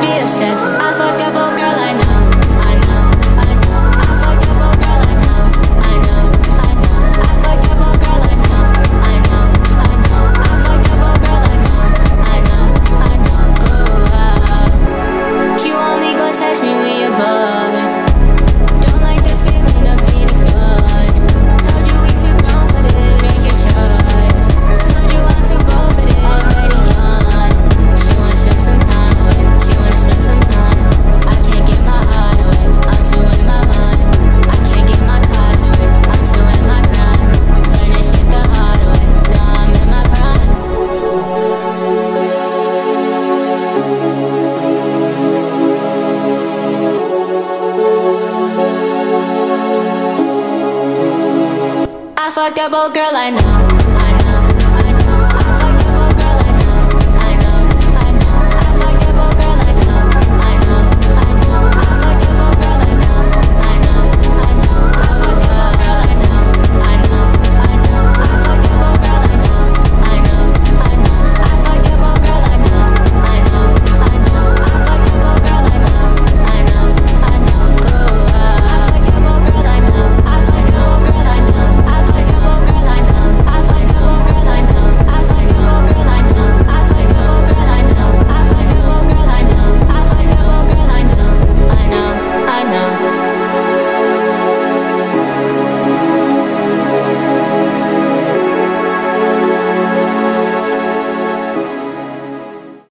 be obsessed. I fuck up a girl I know. fucked up girl I know.